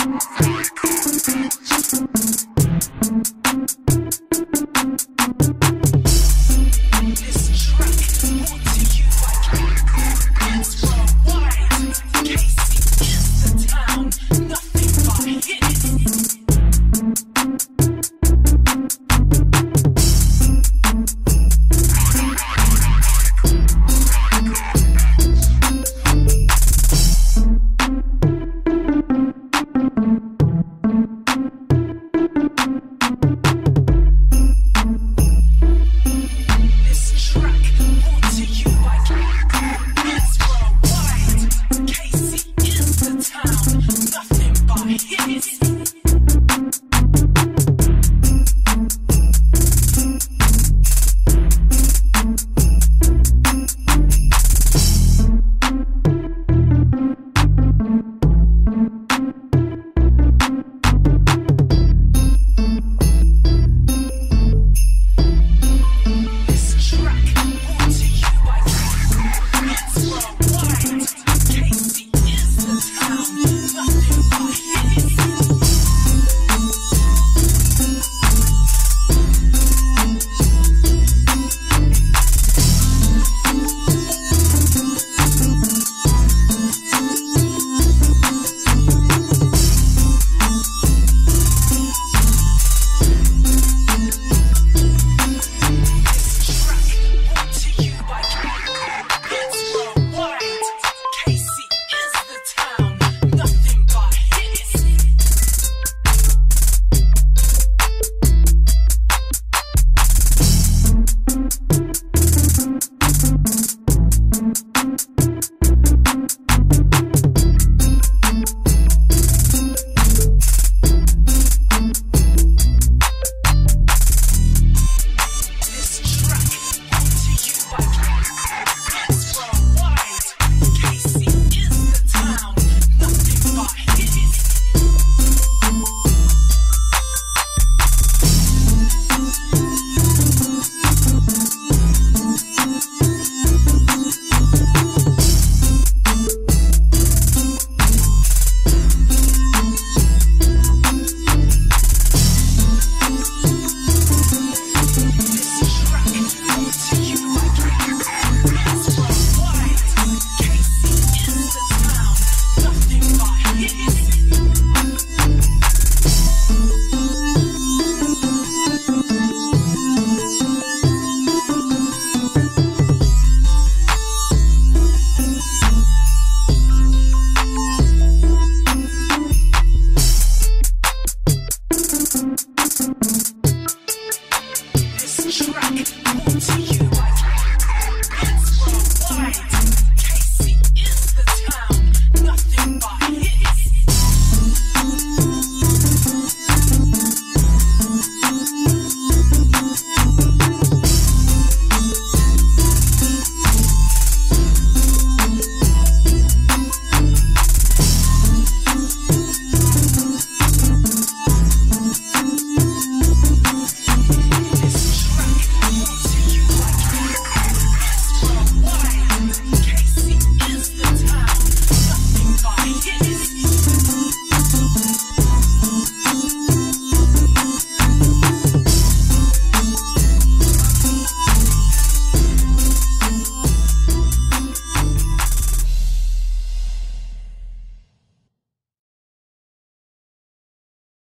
Hardcore beats. Yes.